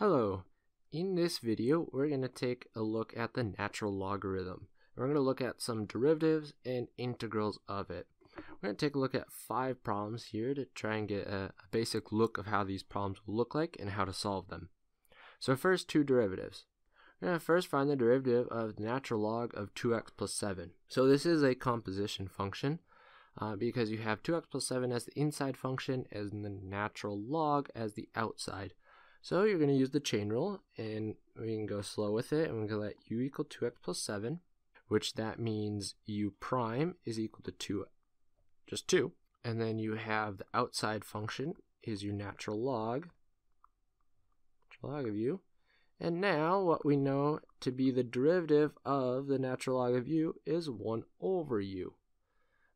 Hello. In this video, we're going to take a look at the natural logarithm. We're going to look at some derivatives and integrals of it. We're going to take a look at five problems here to try and get a, basic look of how these problems will look like and how to solve them. So first, two derivatives. We're going to first find the derivative of the natural log of 2x plus 7. So this is a composition function uh, because you have 2x plus 7 as the inside function and the natural log as the outside. So you're going to use the chain rule, and we can go slow with it, and we're going to let u equal 2x plus 7, which that means u prime is equal to 2, just 2. And then you have the outside function is your natural log, natural log of u. And now what we know to be the derivative of the natural log of u is 1 over u.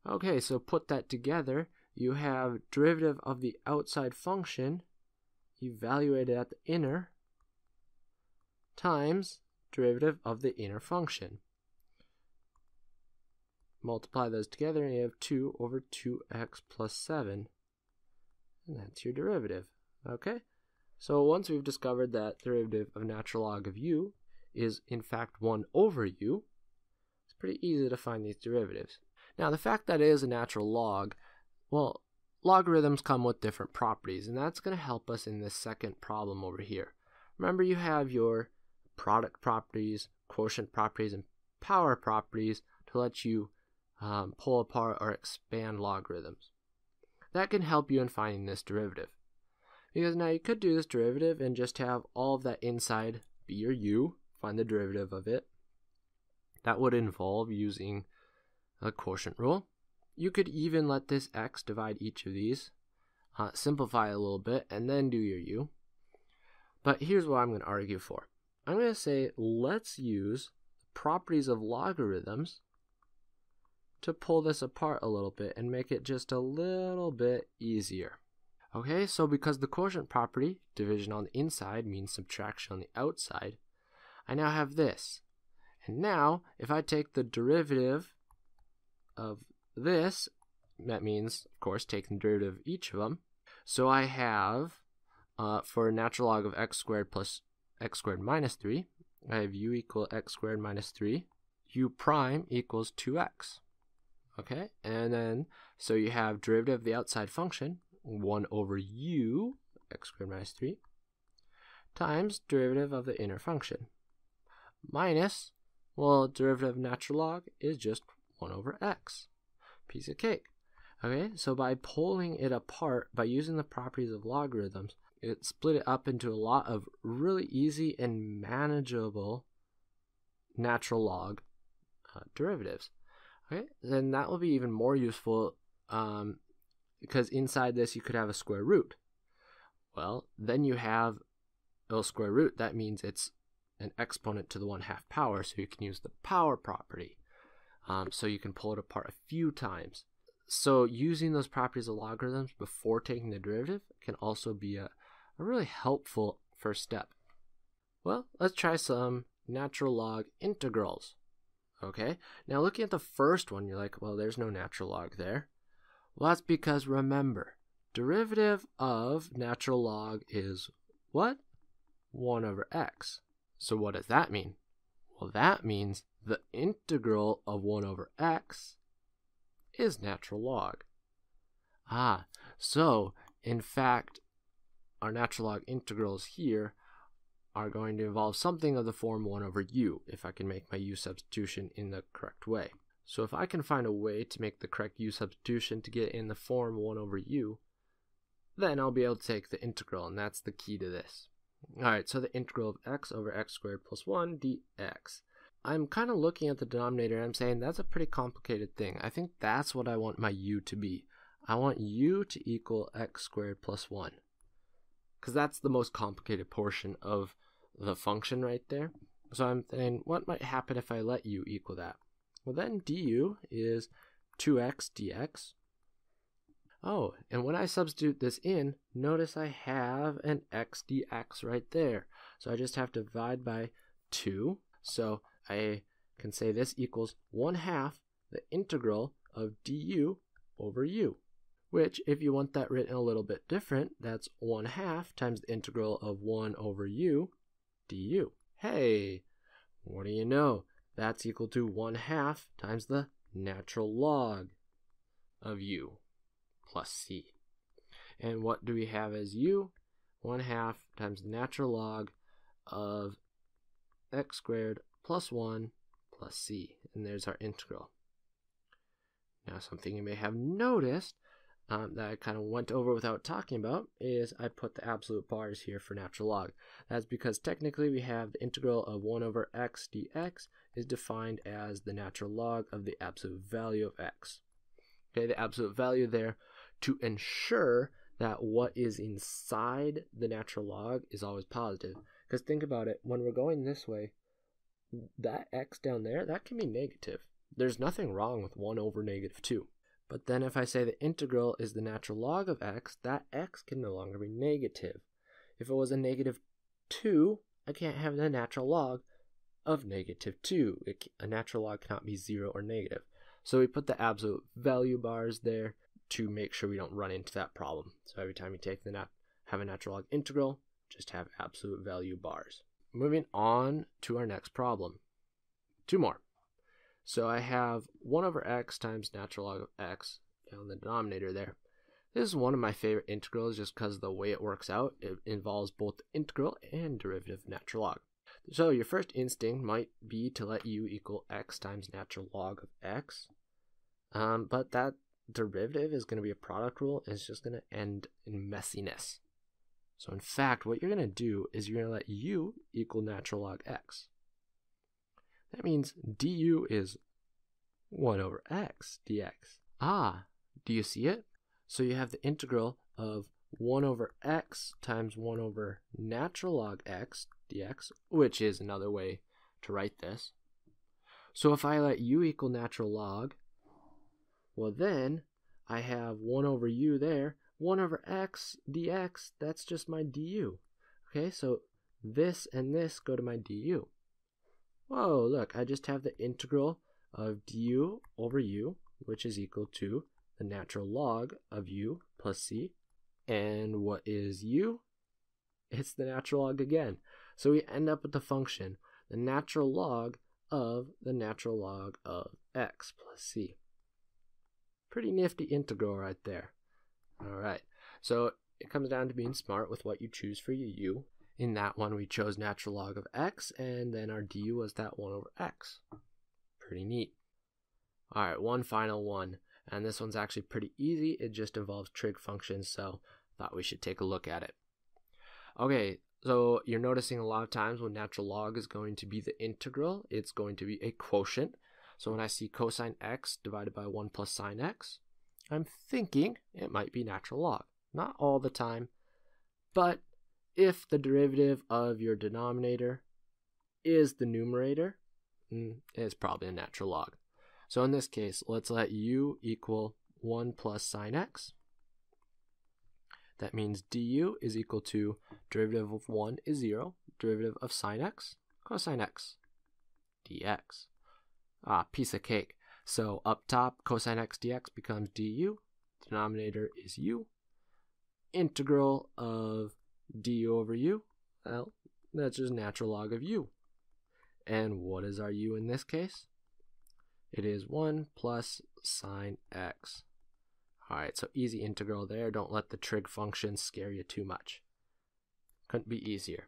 Okay, so put that together, you have derivative of the outside function evaluated at the inner times derivative of the inner function. Multiply those together and you have 2 over 2x plus 7. And that's your derivative. Okay? So once we've discovered that derivative of natural log of u is in fact 1 over u, it's pretty easy to find these derivatives. Now the fact that it is a natural log, well, Logarithms come with different properties, and that's going to help us in this second problem over here. Remember, you have your product properties, quotient properties, and power properties to let you um, pull apart or expand logarithms. That can help you in finding this derivative. Because now you could do this derivative and just have all of that inside be your u, find the derivative of it. That would involve using a quotient rule. You could even let this x divide each of these, uh, simplify a little bit, and then do your u. But here's what I'm going to argue for. I'm going to say let's use properties of logarithms to pull this apart a little bit and make it just a little bit easier. Okay, so because the quotient property, division on the inside means subtraction on the outside, I now have this. And now, if I take the derivative of this, that means, of course, taking the derivative of each of them. So I have, uh, for natural log of x squared plus x squared minus 3, I have u equal x squared minus 3. u prime equals 2x. Okay, and then, so you have derivative of the outside function, 1 over u, x squared minus 3, times derivative of the inner function. Minus, well, derivative of natural log is just 1 over x piece of cake. Okay, so by pulling it apart, by using the properties of logarithms, it split it up into a lot of really easy and manageable natural log uh, derivatives. Okay, then that will be even more useful um, because inside this you could have a square root. Well, then you have a square root. That means it's an exponent to the 1 half power, so you can use the power property. Um, so you can pull it apart a few times. So using those properties of logarithms before taking the derivative can also be a, a really helpful first step. Well, let's try some natural log integrals. Okay, now looking at the first one, you're like, well, there's no natural log there. Well, that's because remember, derivative of natural log is what? 1 over x. So what does that mean? Well, that means the integral of 1 over x is natural log. Ah, so in fact, our natural log integrals here are going to involve something of the form 1 over u, if I can make my u substitution in the correct way. So if I can find a way to make the correct u substitution to get in the form 1 over u, then I'll be able to take the integral, and that's the key to this. Alright, so the integral of x over x squared plus 1 dx. I'm kind of looking at the denominator and I'm saying that's a pretty complicated thing. I think that's what I want my u to be. I want u to equal x squared plus 1. Because that's the most complicated portion of the function right there. So I'm saying, what might happen if I let u equal that? Well, then du is 2x dx. Oh, and when I substitute this in, notice I have an x dx right there. So I just have to divide by 2. So I can say this equals 1 half the integral of du over u, which if you want that written a little bit different, that's 1 half times the integral of 1 over u du. Hey, what do you know? That's equal to 1 half times the natural log of u plus c. And what do we have as u? 1 half times the natural log of x squared plus 1 plus c. And there's our integral. Now, something you may have noticed um, that I kind of went over without talking about is I put the absolute bars here for natural log. That's because technically we have the integral of 1 over x dx is defined as the natural log of the absolute value of x. Okay, the absolute value there to ensure that what is inside the natural log is always positive. Because think about it, when we're going this way, that x down there, that can be negative. There's nothing wrong with 1 over negative 2. But then if I say the integral is the natural log of x, that x can no longer be negative. If it was a negative 2, I can't have the natural log of negative 2. It, a natural log cannot be 0 or negative. So we put the absolute value bars there to make sure we don't run into that problem. So every time you take the nat have a natural log integral, just have absolute value bars. Moving on to our next problem. Two more. So I have 1 over x times natural log of x on the denominator there. This is one of my favorite integrals just because the way it works out. It involves both the integral and derivative of natural log. So your first instinct might be to let u equal x times natural log of x. Um, but that derivative is going to be a product rule it's just going to end in messiness. So in fact, what you're going to do is you're going to let u equal natural log x. That means du is 1 over x dx. Ah, do you see it? So you have the integral of 1 over x times 1 over natural log x dx, which is another way to write this. So if I let u equal natural log, well then I have 1 over u there. 1 over x dx, that's just my du. Okay, so this and this go to my du. Whoa, look, I just have the integral of du over u, which is equal to the natural log of u plus c. And what is u? It's the natural log again. So we end up with the function, the natural log of the natural log of x plus c. Pretty nifty integral right there. All right, so it comes down to being smart with what you choose for your u. In that one, we chose natural log of x, and then our du was that 1 over x. Pretty neat. All right, one final one, and this one's actually pretty easy. It just involves trig functions, so thought we should take a look at it. Okay, so you're noticing a lot of times when natural log is going to be the integral, it's going to be a quotient. So when I see cosine x divided by 1 plus sine x, I'm thinking it might be natural log. Not all the time, but if the derivative of your denominator is the numerator, mm, it's probably a natural log. So in this case, let's let u equal 1 plus sine x. That means du is equal to derivative of 1 is 0, derivative of sine x, cosine x, dx. Ah, piece of cake. So up top, cosine x dx becomes du, denominator is u, integral of du over u, well, that's just natural log of u. And what is our u in this case? It is 1 plus sine x. Alright, so easy integral there. Don't let the trig function scare you too much. Couldn't be easier.